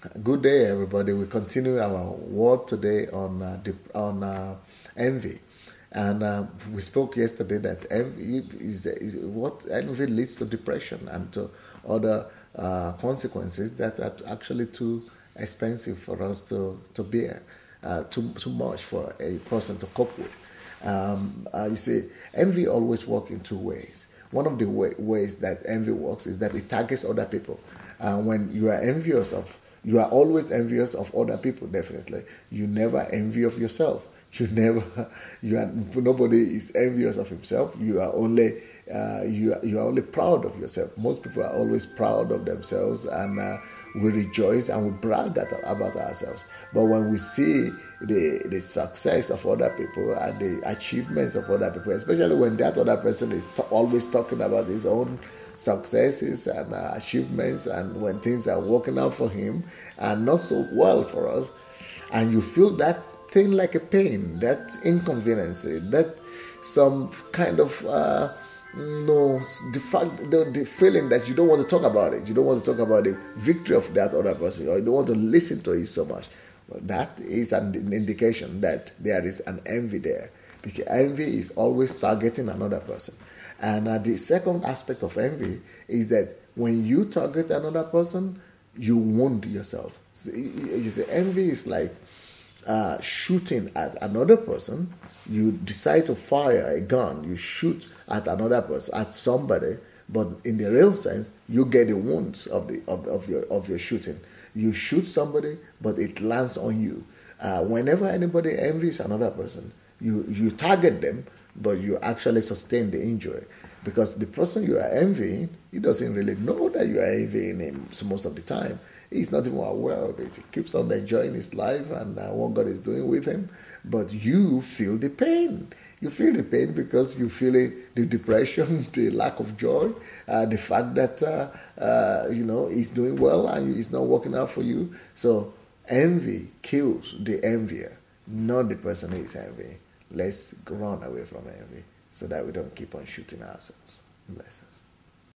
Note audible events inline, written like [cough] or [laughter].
Good day, everybody. We continue our word today on uh, on uh, envy, and uh, we spoke yesterday that envy is, is what envy leads to depression and to other uh, consequences that are actually too expensive for us to to bear, uh, too too much for a person to cope with. Um, uh, you see, envy always works in two ways. One of the way, ways that envy works is that it targets other people. When you are envious of you are always envious of other people, definitely. You never envy of yourself. [laughs] You never, you are, nobody is envious of himself. You are only, uh, you, are, you are only proud of yourself. Most people are always proud of themselves and uh, we rejoice and we brag about ourselves. But when we see the, the success of other people and the achievements of other people, especially when that other person is always talking about his own successes and uh, achievements and when things are working out for him and not so well for us and you feel that thing like a pain that inconvenience that some kind of uh, no the fact the, the feeling that you don't want to talk about it. You don't want to talk about the victory of that other person or you don't want to listen to it so much. Well, that is an indication that there is an envy there. Because envy is always targeting another person. And uh, the second aspect of envy is that when you target another person, you wound yourself. You see, envy is like uh, shooting at another person. You decide to fire a gun, you shoot at another person, at somebody, but in the real sense, you get the wounds of, the, of, of, your, of your shooting. You shoot somebody, but it lands on you. Uh, whenever anybody envies another person, you, you target them, but you actually sustain the injury. Because the person you are envying, he doesn't really know that you are envying him most of the time. He's not even aware of it. He keeps on enjoying his life and uh, what God is doing with him. But you feel the pain. You feel the pain because you feel it, the depression, [laughs] the lack of joy, uh, the fact that uh, uh, you know he's doing well and he's not working out for you. So envy kills the envier, not the person he's envying. Let's run away from envy so that we don't keep on shooting ourselves. Bless us.